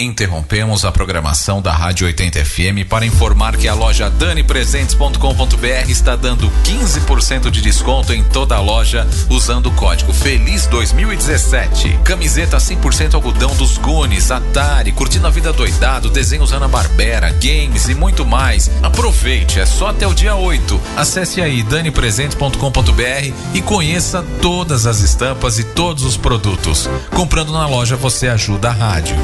Interrompemos a programação da Rádio 80 FM para informar que a loja danipresentes.com.br está dando 15% de desconto em toda a loja usando o código Feliz 2017. Camiseta 100% algodão dos Gunis, Atari, curtindo a vida doidado, desenhos Ana Barbera, games e muito mais. Aproveite, é só até o dia 8. Acesse aí danipresentes.com.br e conheça todas as estampas e todos os produtos. Comprando na loja você ajuda a rádio.